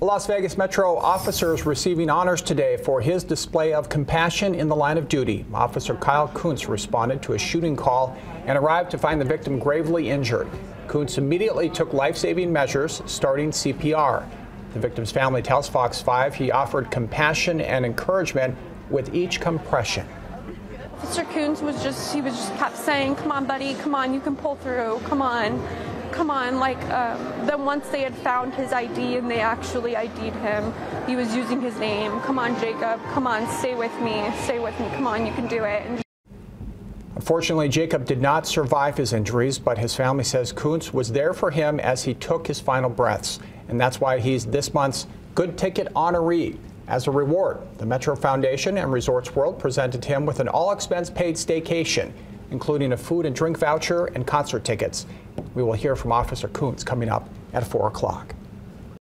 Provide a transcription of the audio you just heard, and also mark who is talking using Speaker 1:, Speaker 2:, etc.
Speaker 1: Las Vegas Metro officers receiving honors today for his display of compassion in the line of duty. Officer Kyle Kuntz responded to a shooting call and arrived to find the victim gravely injured. Kuntz immediately took life-saving measures, starting CPR. The victim's family tells Fox 5 he offered compassion and encouragement with each compression.
Speaker 2: Officer Kuntz was just, he was just kept saying, come on, buddy, come on, you can pull through, come on come on, like, um, then once they had found his ID and they actually ID'd him, he was using his name. Come on, Jacob, come on, stay with me, stay with me, come on, you can do it. And
Speaker 1: Unfortunately, Jacob did not survive his injuries, but his family says Kuntz was there for him as he took his final breaths. And that's why he's this month's Good Ticket honoree. As a reward, the Metro Foundation and Resorts World presented him with an all expense paid staycation including a food and drink voucher and concert tickets. We will hear from Officer Kuntz coming up at 4 o'clock.